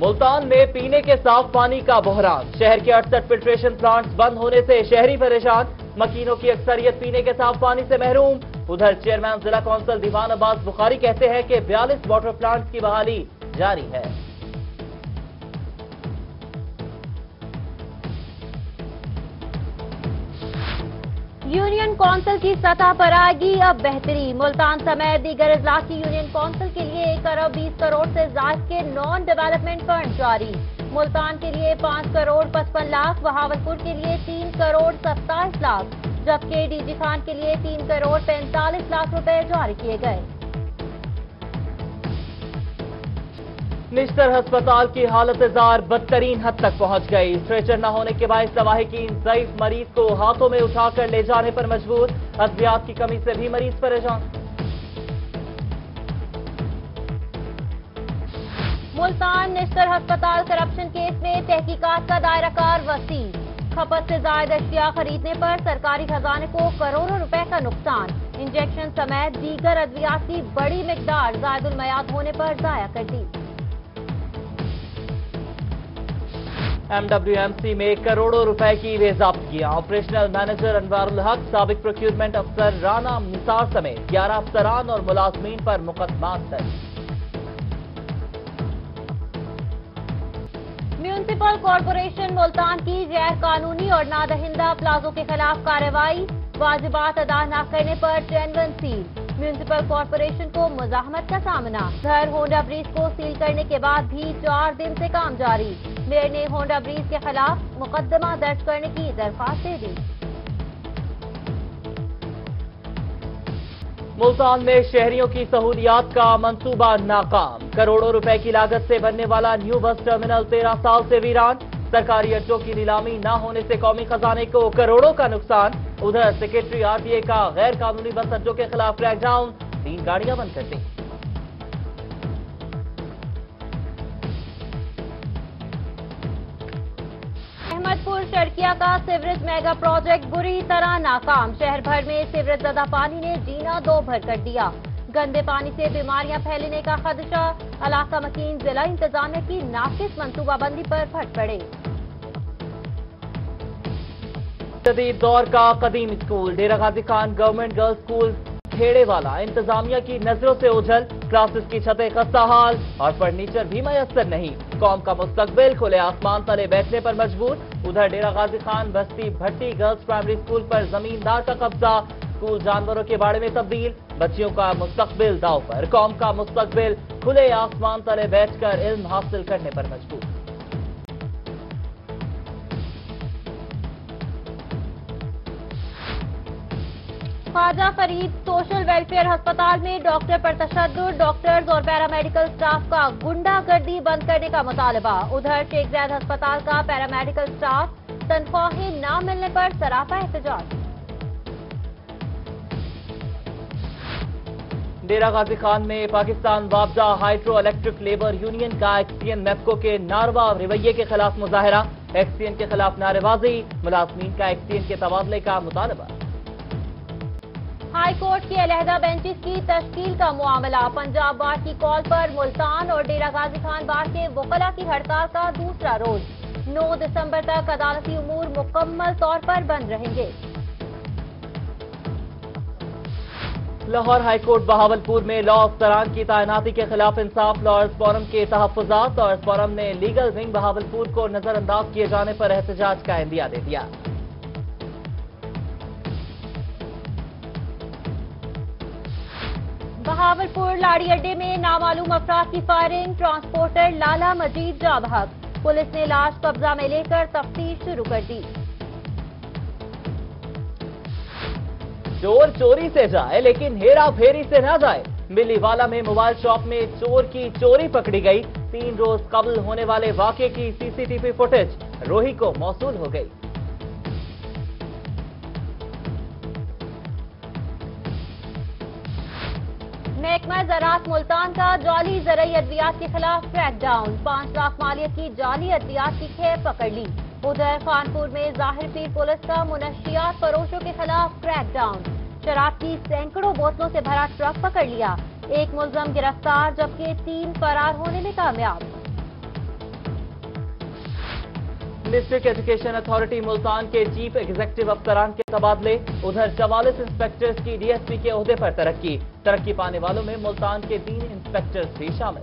ملتان میں پینے کے صاف پانی کا بحران۔ شہر کے اڑسٹھ فلٹریشن پلانٹس بند ہونے سے شہری پریشان۔ مکینوں کی اکثریت پینے کے صاف پانی سے محروم۔ ادھر چیئرمین ضلع کونسل دیوان عباس بخاری کہتے ہیں کہ بیالیس واٹر پلانٹس کی بحالی جاری ہے۔ یونین کونسل کی سطح پر آئے گی۔ اب بہتری۔ ملتان سمیت دیگر اضلاع کی یونین کونسل کے لیے ایک ارب بیس کروڑ سے زائد کے نان ڈیولپمنٹ فنڈ جاری۔ ملتان کے لیے پانچ کروڑ پچپن لاکھ، بہاولپور کے لیے تین کروڑ ستائیس لاکھ، جبکہ ڈی جی خان کے لیے تین کروڑ پینتالیس لاکھ روپے جاری کیے گئے۔ نشتر ہسپتال کی حالت زار بدترین حد تک پہنچ گئی۔ اسٹریچر نہ ہونے کے باعث لواحقین ضعیف مریض کو ہاتھوں میں اٹھا کر لے جانے پر مجبور۔ ادویات کی کمی سے بھی مریض پریشان۔ ملتان نشتر ہسپتال کرپشن کیس میں تحقیقات کا دائرہ کار وسیع۔ کھپت سے زائد اشیاء خریدنے پر سرکاری خزانے کو کروڑوں روپے کا نقصان۔ انجیکشن سمیت دیگر ادویات کی بڑی مقدار زائد المیاد ہونے پر ضائع کر دی۔ ایم ڈبلیو ایم سی میں کروڑوں روپے کی وے کیا آپریشنل مینیجر انوار الحق، سابق پروکیورمنٹ افسر رانا نثار سمیت گیارہ افسران اور ملازمین پر مقدمات درج۔ میونسپل کارپوریشن ملتان کی غیر قانونی اور نادہندہ پلازوں کے خلاف کارروائی واجبات ادا نہ کرنے پر چینون سیل میونسپل کارپوریشن کو مزاحمت کا سامنا۔ گھر ہونڈا بریج کو سیل کرنے کے بعد بھی چار دن سے کام جاری۔ میئر نے ہونڈا بریج کے خلاف مقدمہ درج کرنے کی درخواست دے دی۔ ملتان میں شہریوں کی سہولیات کا منصوبہ ناکام۔ کروڑوں روپے کی لاگت سے بننے والا نیو بس ٹرمینل تیرہ سال سے ویران۔ سرکاری اڈوں کی نیلامی نہ ہونے سے قومی خزانے کو کروڑوں کا نقصان۔ ادھر سیکرٹری آر ٹی اے کا غیر قانونی بس اڈوں کے خلاف کریک ڈاؤن۔ تین گاڑیاں بند کر دیں۔ احمد پور شرکیہ کا سیوریج میگا پروجیکٹ بری طرح ناکام۔ شہر بھر میں سیوریج زدہ پانی نے جینا دو بھر کر دیا۔ گندے پانی سے بیماریاں پھیلنے کا خدشہ۔ علاقہ مکین ضلع انتظامیہ کی ناقص منصوبہ بندی پر پھٹ پڑے۔ جدید دور کا قدیم school. Dera Ghazi Khan government girls school, کھیڑے والا۔ انتظامیہ کی نظروں سے اوجھل۔ کلاسز کی چھتیں خستہ حال۔ اور فرنیچر بھی میسر نہیں۔ قوم کا مستقبل کھلے آسمان تلے بیٹھنے پر مجبور۔ ادھر ڈیرہ غازی خان، بستی، بھٹی گرلز پرائمری اسکول پر زمیندار کا قبضہ اسکول جانوروں کے باڑے میں تبدیل، بچیوں کا مستقبل داؤ پر، قوم کا مستقبل، کھلے آسمان تلے بیٹھ کر علم حاصل کرنے پر مجبور۔ خواجہ فرید سوشل ویلفیئر ہسپتال میں ڈاکٹر پر تشدد، ڈاکٹرز اور پیرامیڈیکل سٹاف کا گنڈا گردی بند کرنے کا مطالبہ۔ ادھر شیخ زید ہسپتال کا پیرامیڈیکل سٹاف تنخواہیں نہ ملنے پر سراپا احتجاج۔ ڈیرہ غازی خان میں پاکستان وابزہ ہائیڈرو الیکٹرک لیبر یونین کا ایکسین میپکو کے ناروا رویے کے خلاف مظاہرہ۔ ایکسین کے خلاف نعرے بازی ملازمین کا ایکسین کے تبادلے کا مطالبہ۔ ہائی کورٹ کی علیحدہ بینچز کی تشکیل کا معاملہ۔ پنجاب بار کی کال پر ملتان اور ڈیرہ غازی خان بار کے وکلا کی ہڑتال کا دوسرا روز۔ نو دسمبر تک عدالتی امور مکمل طور پر بند رہیں گے۔ لاہور ہائی کورٹ بہاولپور میں لا افسران کی تعیناتی کے خلاف انصاف لارس فورم کے تحفظات اور فورم نے لیگل ونگ بہاولپور کو نظر انداز کیے جانے پر احتجاج کا اندیا دے دیا۔ بہاولپور لاڑی اڈے میں نامعلوم افراد کی فائرنگ، ٹرانسپورٹر لالا مجید جا بحق۔ پولیس نے لاش قبضہ میں لے کر تفتیش شروع کر دی۔ چور چوری سے جائے لیکن ہیرا پھیری سے نہ جائے۔ ملی والا میں موبائل شاپ میں چور کی چوری پکڑی گئی۔ تین روز قبل ہونے والے واقعے کی سی C T V footage Rohi کو موصول ہو گئی۔ محکمہ زراعت ملتان کا جعلی زرعی ادویات کے خلاف کریک ڈاؤن پانچ لاکھ مالیت کی جعلی ادویات کی کھیپ پکڑ لی۔ ادھر خانپور میں ظاہر پیر پولیس کا منشیات فروشوں کے خلاف کریک ڈاؤن شراب کی سینکڑوں بوتلوں سے بھرا ٹرک پکڑ لیا۔ ایک ملزم گرفتار جبکہ تین فرار ہونے میں کامیاب۔ ڈسٹرکٹ ایجوکیشن اتھارٹی ملتان کے چیف ایگزیکٹو افسران کے تبادلے، ادھر چوالیس انسپیکٹرز کی ڈی ایس پی کے عہدے پر ترقی ترقی پانے والوں میں ملتان کے تین انسپیکٹرز بھی شامل۔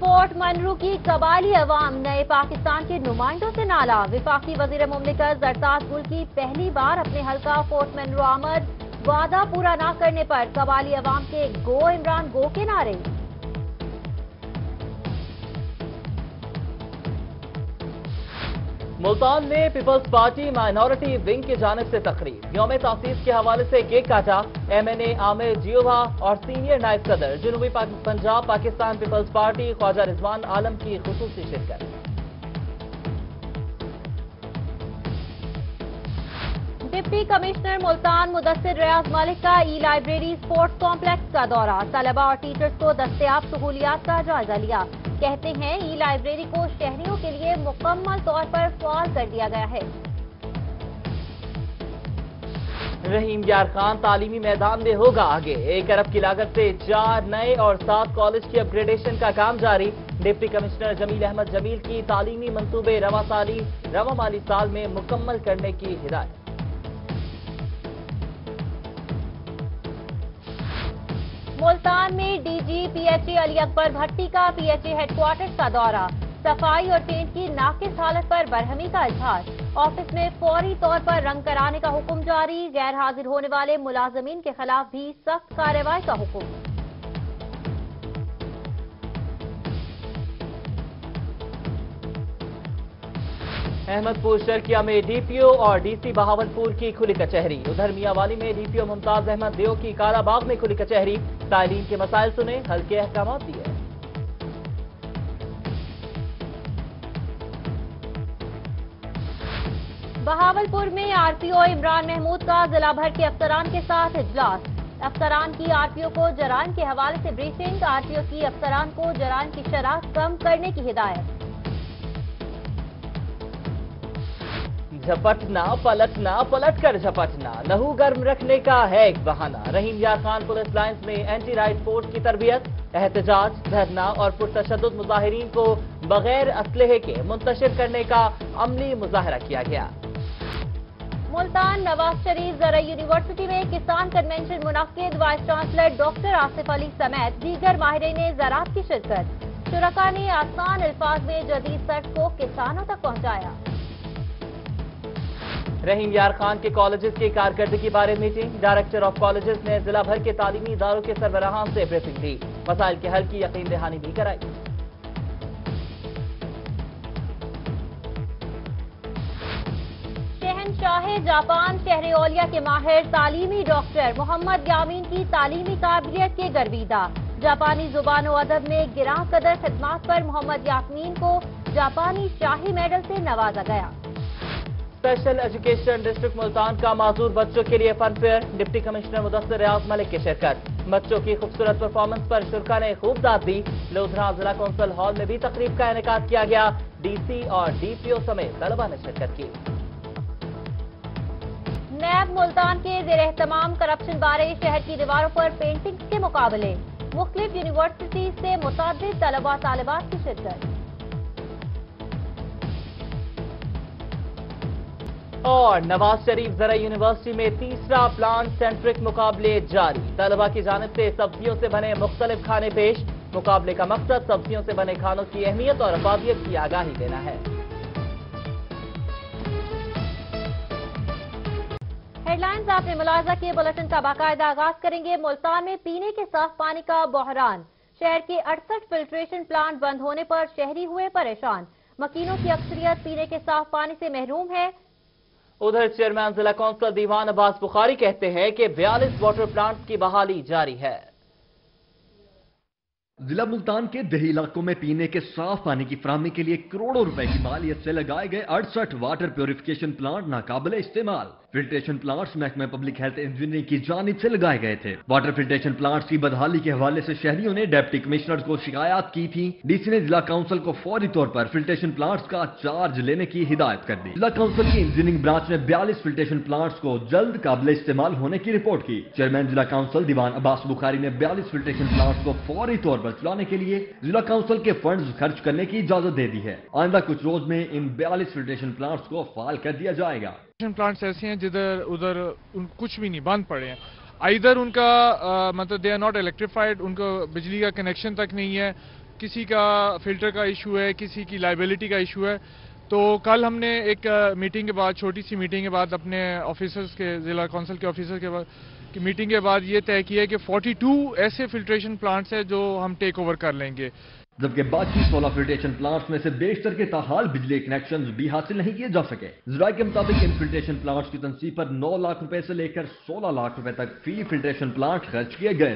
فورٹ منرو کی قبائلی عوام نئے پاکستان کے نمائندوں سے نالا۔ وفاقی وزیر مملکت زرتاز گل کی پہلی بار اپنے حلقہ فورٹ منرو آمد وعدہ پورا نہ کرنے پر قبائلی عوام کے گو عمران گو کے نعرے۔ ملتان میں پیپلز پارٹی مائنورٹی ونگ کی جانب سے تقریب۔ یوم تاسیس کے حوالے سے کیک کاٹا ایم این اے عامر جیوبا اور سینئر نائب صدر۔ جنوبی پنجاب، پاکستان پیپلز پارٹی، خواجہ رضوان عالم کی خصوصی شرکت۔ ڈپٹی کمشنر ملتان مدثر ریاض مالک کا ای لائبریری سپورٹس کمپلیکس کا دورہ۔ طلبہ اور ٹیچرز کو دستیاب سہولیات کا جائزہ لیا۔ کہتے ہیں ای لائبریری کو شہریوں کے لیے مکمل طور پر فعال کر دیا گیا ہے۔ رحیم یار خان تعلیمی میدان میں ہوگا آگے۔ ایک ارب کی لاگت سے چار نئے اور سات کالج کی اپ گریڈیشن کا کام جاری۔ ڈپٹی کمشنر جمیل احمد جمیل کی تعلیمی منصوبے روا مالی سال میں مکمل کرنے کی ہدایت۔ ملتان میں ڈی جی پی ایچ اے علی اکبر بھٹی کا P H A head quarters کا دورہ۔ صفائی اور پینٹ کی ناقص حالت پر برہمی کا اظہار۔ آفس میں فوری طور پر رنگ کرانے کا حکم جاری۔ غیر حاضر ہونے والے ملازمین کے خلاف بھی سخت کارروائی کا حکم۔ احمد پور شرکیہ میں ڈی پی او اور ڈی سی بہاول پور کی کھلی کچہری۔ ادھر میاں والی میں ڈی پی او ممتاز احمد دیو کی کالا باغ میں کھلی کچہری۔ تعلیم کے مسائل سنے ہلکے احکامات دیے۔ بہاول پور میں R P O Imran Mahmood کا ضلع بھر کے افسران کے ساتھ اجلاس۔ افسران کی آر پی او کو جرائم کے حوالے سے بریفنگ، آر پی او کی افسران کو جرائم کی شرح کم کرنے کی ہدایت۔ جھپٹنا، پلٹنا، پلٹ کر جھپٹنا۔ لہو گرم رکھنے کا ہے ایک بہانہ۔ رحیم یار خان پولیس لائنز میں اینٹی رائٹ فورس کی تربیت، احتجاج، دھرنا اور پرتشدد مظاہرین کو بغیر اسلحے کے منتشر کرنے کا عملی مظاہرہ کیا گیا۔ ملتان نواز شریف زرعی یونیورسٹی میں کسان کنونشن منعقد، vice chancellor doctor Asif Ali سمیت دیگر ماہرین زراعت کی شرکت۔ شرکا نے آسان الفاظ میں جدید سڑک کو کسانوں تک پہنچایا۔ رحیم یار خان کے کالجز کی کارکردگی بارے میٹنگ ڈائریکٹر آف کالجز نے ضلع بھر کے تعلیمی اداروں کے سربراہان سے بریفنگ دی. مسائل کے حل کی یقین دہانی بھی کرائی. شہنشاہ جاپان شہر اولیا کے ماہر تعلیمی ڈاکٹر محمد یامین کی تعلیمی قابلیت کے گرویدہ. جاپانی زبان و ادب میں گراں قدر خدمات پر محمد یاسمین کو جاپانی شاہی میڈل سے نوازا گیا. اسپیشل ایجوکیشن ڈسٹرکٹ ملتان کا معذور بچوں کے لیے fun fair deputy commissioner Mudassar Riaz Malik کی شرکت بچوں کی خوبصورت پرفارمنس پر شرکا نے خوب داد دی لودھرا ضلع کونسل ہال میں بھی تقریب کا انعقاد کیا گیا ڈی سی اور ڈی پی او سمیت طلبہ نے شرکت کی نیب ملتان کے زیر اہتمام کرپشن بارے شہر کی دیواروں پر پینٹنگز کے مقابلے مختلف یونیورسٹیز سے متعدد طلبہ طالبات کی شرکت اور نواز شریف زرعی یونیورسٹی میں تیسرا پلانٹ سینٹرک مقابلے جاری۔ طلبہ کی جانب سے سبزیوں سے بنے مختلف کھانے پیش۔ مقابلے کا مقصد سبزیوں سے بنے کھانوں کی اہمیت اور افادیت کی آگاہی دینا ہے۔ ہیڈ لائنز آپ نے ملاحظہ کیے، بلٹن کا باقاعدہ آغاز کریں گے۔ ملتان میں پینے کے صاف پانی کا بحران۔ شہر کے اڑسٹھ فلٹریشن پلانٹ بند ہونے پر شہری ہوئے پریشان۔ مکینوں کی اکثریت پینے کے صاف پانی سے محروم ہے ادھر چیئرمین ضلع کونسل دیوان عباس بخاری کہتے ہیں کہ بیالیس واٹر پلانٹ کی بحالی جاری ہے۔ ضلع ملتان کے دیہی علاقوں میں پینے کے صاف پانی کی فراہمی کے لیے کروڑوں روپے کی مالیت سے لگائے گئے اڑسٹھ واٹر پیوریفیکیشن پلانٹ ناقابل استعمال۔ فلٹریشن پلانٹس محکمہ پبلک ہیلتھ انجینئرنگ کی جانب سے لگائے گئے تھے۔ واٹر فلٹریشن پلانٹس کی بدحالی کے حوالے سے شہریوں نے ڈیپٹی کمشنر کو شکایات کی تھی۔ ڈی سی نے ضلع کونسل کو فوری طور پر فلٹریشن پلانٹس کا چارج لینے کی ہدایت کر دی۔ ضلع کونسل کی انجینئرنگ برانچ نے بیالیس فلٹریشن پلانٹس کو جلد قابل استعمال ہونے کی رپورٹ کی۔ چیئرمین ضلع کونسل دیوان عباس بخاری نے بیالیس فلٹریشن پلانٹس کو فوری طور پر چلانے کے لیے ضلع کونسل کے فنڈز خرچ کرنے کی اجازت دے دی ہے۔ آئندہ کچھ روز میں ان بیالیس فلٹریشن پلانٹس کو فعال کر دیا جائے گا۔ پلانٹس ایسے ہیں جدھر ادھر کچھ بھی نہیں، بند پڑے ہیں۔ ادھر ان کا مطلب دے آر ناٹ الیکٹریفائڈ ان کو بجلی کا کنیکشن تک نہیں ہے۔ کسی کا فلٹر کا ایشو ہے، کسی کی لائبلٹی کا ایشو ہے۔ تو کل ہم نے ایک میٹنگ کے بعد، چھوٹی سی میٹنگ کے بعد اپنے آفیسرز کے، ضلع کونسل کے آفیسر کے بعد، کی میٹنگ کے بعد یہ طے کیا ہے کہ 42 ایسے فلٹریشن پلانٹس ہیں جو ہم ٹیک اوور کر لیں گے۔ جبکہ باقی سولہ فلٹریشن پلانٹس میں سے بیشتر کے تاحال بجلی کنیکشن بھی حاصل نہیں کیے جا سکے۔ ذرائع کے مطابق ان فلٹریشن پلانٹس کی تنصیب پر نو لاکھ روپے سے لے کر سولہ لاکھ روپے تک فی فلٹریشن پلانٹ خرچ کیے گئے۔